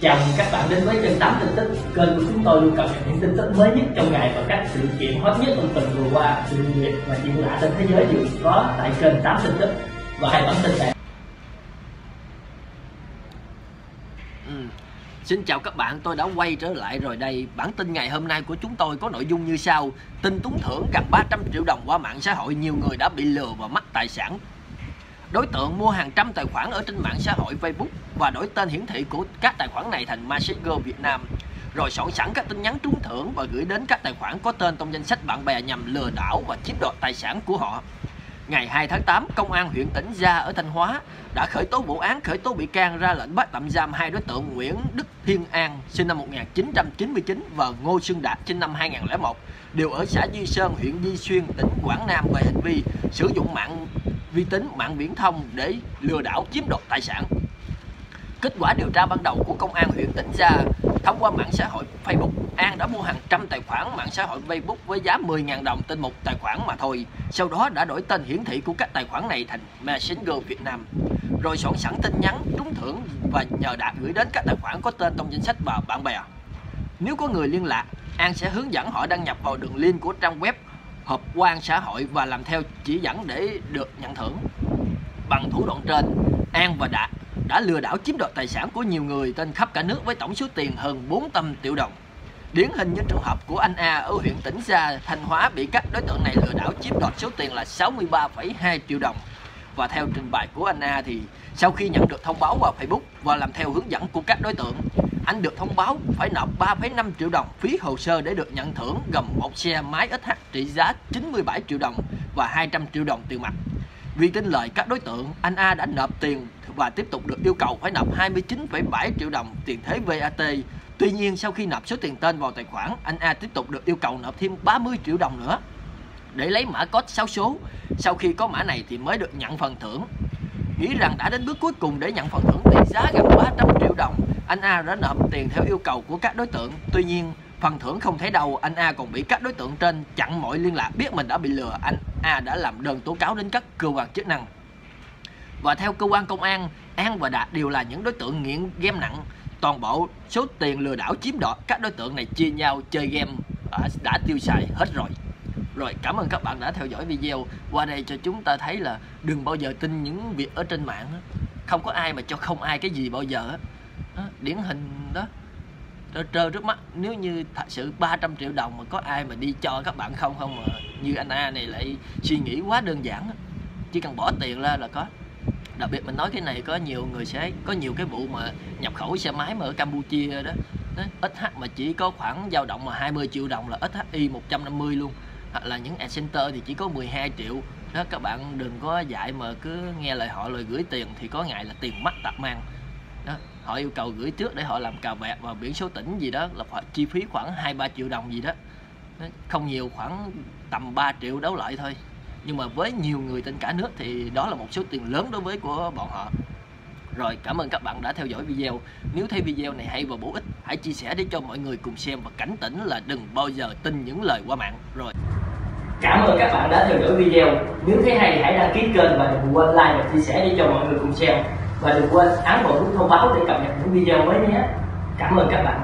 Chào mừng các bạn đến với kênh 8 tin tức. Kênh của chúng tôi luôn cập nhật những tin tức mới nhất trong ngày và các sự kiện hot nhất trong tuần vừa qua, sự việc và chuyện lạ trên thế giới đều có tại kênh 8 tin tức và hãy bản tin này. Ừ. Xin chào các bạn, tôi đã quay trở lại rồi đây. Bản tin ngày hôm nay của chúng tôi có nội dung như sau. Tin trúng thưởng gần 300 triệu đồng qua mạng xã hội, nhiều người đã bị lừa và mất tài sản Đối tượng mua hàng trăm tài khoản ở trên mạng xã hội Facebook và đổi tên hiển thị của các tài khoản này thành Masigo Việt Nam rồi soạn sẵn các tin nhắn trúng thưởng và gửi đến các tài khoản có tên trong danh sách bạn bè nhằm lừa đảo và chiếm đoạt tài sản của họ. Ngày 2 tháng 8, Công an huyện Tĩnh Gia ở Thanh Hóa đã khởi tố vụ án khởi tố bị can ra lệnh bắt tạm giam hai đối tượng Nguyễn Đức Thiên An sinh năm 1999 và Ngô Xuân Đạt sinh năm 2001 đều ở xã Duy Sơn, huyện Duy Xuyên, tỉnh Quảng Nam về hành vi sử dụng mạng vi tính mạng viễn thông để lừa đảo chiếm đoạt tài sản. Kết quả điều tra ban đầu của công an huyện Tĩnh Gia thông qua mạng xã hội Facebook, An đã mua hàng trăm tài khoản mạng xã hội Facebook với giá 10.000 đồng trên một tài khoản mà thôi. Sau đó đã đổi tên hiển thị của các tài khoản này thành Messenger Việt Nam. Rồi soạn sẵn tin nhắn trúng thưởng và nhờ Đạt gửi đến các tài khoản có tên trong danh sách và bạn bè. Nếu có người liên lạc, An sẽ hướng dẫn họ đăng nhập vào đường link của trang web hợp quan xã hội và làm theo chỉ dẫn để được nhận thưởng. Bằng thủ đoạn trên, An và Đạt đã lừa đảo chiếm đoạt tài sản của nhiều người trên khắp cả nước với tổng số tiền hơn 400 triệu đồng. Điển hình như trường hợp của anh A ở huyện Tĩnh Gia, Thanh Hóa bị các đối tượng này lừa đảo chiếm đoạt số tiền là 63,2 triệu đồng. Và theo trình bày của anh A thì sau khi nhận được thông báo vào Facebook và làm theo hướng dẫn của các đối tượng, anh được thông báo phải nộp 3,5 triệu đồng phí hồ sơ để được nhận thưởng gồm một xe máy SH trị giá 97 triệu đồng và 200 triệu đồng tiền mặt. Vì tin lời các đối tượng, anh A đã nộp tiền và tiếp tục được yêu cầu phải nộp 29,7 triệu đồng tiền thuế VAT. Tuy nhiên sau khi nộp số tiền tên vào tài khoản, anh A tiếp tục được yêu cầu nộp thêm 30 triệu đồng nữa để lấy mã code 6 số. Sau khi có mã này thì mới được nhận phần thưởng. Nghĩ rằng đã đến bước cuối cùng để nhận phần thưởng trị giá gần 300 triệu đồng, anh A đã nộp tiền theo yêu cầu của các đối tượng. Tuy nhiên, phần thưởng không thấy đâu, anh A còn bị các đối tượng trên chặn mọi liên lạc biết mình đã bị lừa. Anh A đã làm đơn tố cáo đến các cơ quan chức năng. Và theo cơ quan công an, An và Đạt đều là những đối tượng nghiện game nặng. Toàn bộ số tiền lừa đảo chiếm đoạt các đối tượng này chia nhau chơi game à, đã tiêu xài hết rồi. Rồi cảm ơn các bạn đã theo dõi video Qua đây cho chúng ta thấy là đừng bao giờ tin những việc ở trên mạng Không có ai mà cho không ai cái gì bao giờ đó, Điển hình đó. Trơ trơ trước mắt nếu như thật sự 300 triệu đồng mà có ai mà đi cho các bạn không không mà như anh A này lại suy nghĩ quá đơn giản chỉ cần bỏ tiền ra là có. Đặc biệt mình nói cái này có nhiều người sẽ có nhiều cái vụ mà nhập khẩu xe máy mà ở Campuchia đó. SH mà chỉ có khoảng dao động mà 20 triệu đồng là SHI 150 luôn. Hoặc là những ad center thì chỉ có 12 triệu. Đó các bạn đừng có dạy mà cứ nghe lời họ lời gửi tiền thì có ngày là tiền mắc tạp mang. Đó họ yêu cầu gửi trước để họ làm cà vẹt vào biển số tỉnh gì đó, là phải chi phí khoảng hai ba triệu đồng gì đó. Không nhiều, khoảng tầm 3 triệu đấu lại thôi. Nhưng mà với nhiều người trên cả nước thì đó là một số tiền lớn đối với của bọn họ. Rồi, cảm ơn các bạn đã theo dõi video. Nếu thấy video này hay và bổ ích, hãy chia sẻ để cho mọi người cùng xem và cảnh tỉnh là đừng bao giờ tin những lời qua mạng. Rồi. Cảm ơn các bạn đã theo dõi video. Nếu thấy hay, hãy đăng ký kênh và đừng quên like và chia sẻ để cho mọi người cùng xem. Và đừng quên ấn vào nút thông báo để cập nhật những video mới nhé. Cảm ơn các bạn.